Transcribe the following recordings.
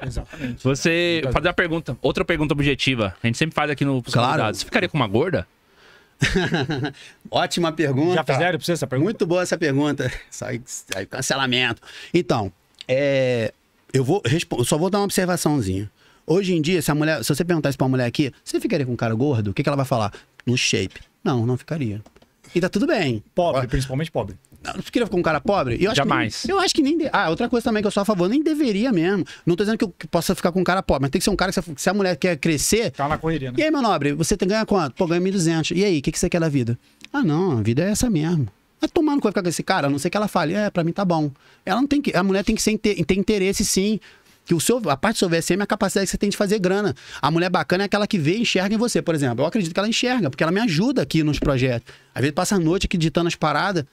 Exatamente. Você fazer a pergunta, outra pergunta objetiva. A gente sempre faz aqui no Claro. Você ficaria com uma gorda? Ótima pergunta. Já fizeram pra você essa pergunta? Muito boa essa pergunta. Sai, sai cancelamento. Então, é, eu vou eu só vou dar uma observaçãozinha. Hoje em dia, se a mulher, se você perguntar isso pra uma mulher aqui, você ficaria com um cara gordo? O que, que ela vai falar? No shape. Não, não ficaria. E tá tudo bem. Pobre, principalmente pobre. Queria ficar com um cara pobre? Eu acho Jamais. Que nem, eu acho que nem. de- Ah, outra coisa também que eu sou a favor, nem deveria mesmo. Não tô dizendo que eu possa ficar com um cara pobre, mas tem que ser um cara que se a- mulher quer crescer. Tá na correria, né? E aí, meu nobre, você tem ganha quanto? Pô, ganha 1.200. E aí, o que, que você quer da vida? Ah, não, a vida é essa mesmo. Vai tomando vai ficar com esse cara, a não sei que ela fale, é, pra mim tá bom. Ela não tem que. A mulher tem que ser, ter, ter interesse, sim. Que o seu, a parte do seu VSM é a capacidade que você tem de fazer grana. A mulher bacana é aquela que vê e enxerga em você, por exemplo. Eu acredito que ela enxerga, porque ela me ajuda aqui nos projetos. Às vezes passa a noite aqui ditando as paradas.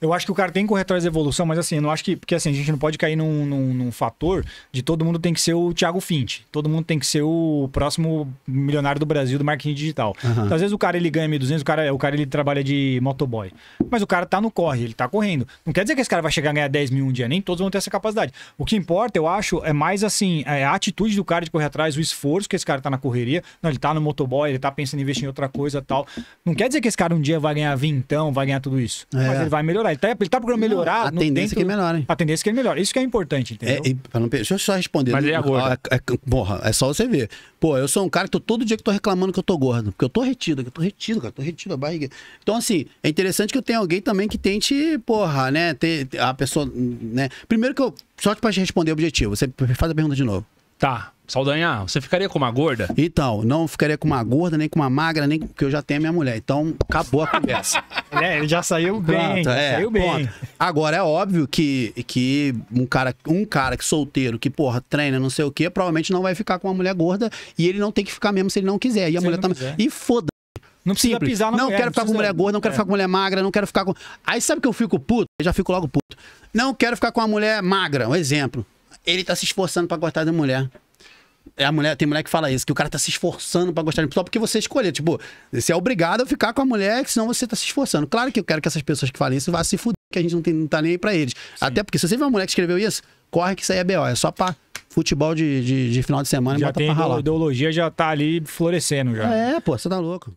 Eu acho que o cara tem que correr atrás da evolução, mas assim, eu não acho que. Porque assim, a gente não pode cair num, num, num fator de todo mundo tem que ser o Thiago Fint. Todo mundo tem que ser o próximo milionário do Brasil do marketing digital. Aham. Então, às vezes o cara ele ganha 1.200, o cara, o cara ele trabalha de motoboy. Mas o cara tá no corre, ele tá correndo. Não quer dizer que esse cara vai chegar a ganhar 10 mil um dia, nem todos vão ter essa capacidade. O que importa, eu acho, é mais assim, é a atitude do cara de correr atrás, o esforço que esse cara tá na correria. Não, ele tá no motoboy, ele tá pensando em investir em outra coisa e tal. Não quer dizer que esse cara um dia vai ganhar vintão, vai ganhar tudo isso. É. Mas ele vai melhorar. Ele tá, ele tá procurando melhorar. a no- tendência é que dentro- melhore, hein? A tendência é que ele melhora. Isso que é importante, É, entendeu? e pra não deixa eu só responder. Mas Não- e a? É, é, porra, é só você ver. Pô, eu sou um cara que tô todo dia que tô reclamando que eu tô gordo. Porque eu tô retido, que eu tô retido, cara. Tô retido a barriga. Então, assim, é interessante que eu tenha alguém também que tente, porra, né? Ter, a pessoa, né? Primeiro que eu. Só pra te responder o objetivo, você faz a pergunta de novo. Tá. Saldanha, você ficaria com uma gorda? Então, não ficaria com uma gorda, nem com uma magra, nem com. Porque eu já tenho a minha mulher. Então, acabou a conversa. É, ele já saiu bem. Pronto, é, saiu bem. ponto. Agora, é óbvio que, que um, cara, um cara que solteiro, que, porra, treina, não sei o quê, provavelmente não vai ficar com uma mulher gorda e ele não tem que ficar mesmo se ele não quiser. E a Se mulher não também. quiser. E foda Não precisa Simples. pisar na não mulher, quero ficar com precisa- mulher gorda, não quero É. ficar com mulher magra, não quero ficar com. Aí sabe que eu fico puto? Eu já fico logo puto. Não quero ficar com uma mulher magra, um exemplo. Ele tá se esforçando pra gostar da mulher. É a mulher, tem mulher que fala isso, que o cara tá se esforçando pra gostar de só porque você escolher. Tipo, você é obrigado a ficar com a mulher, senão você tá se esforçando. Claro que eu quero que essas pessoas que falem isso vá se fuder, que a gente não, tem, não tá nem aí pra eles. Até porque se você vê uma mulher que escreveu isso, corre que isso aí é B.O. É só pra futebol de, de, de final de semana e Já bota tem pra ralar. ideologia, já tá ali florescendo já. É, pô, você tá louco.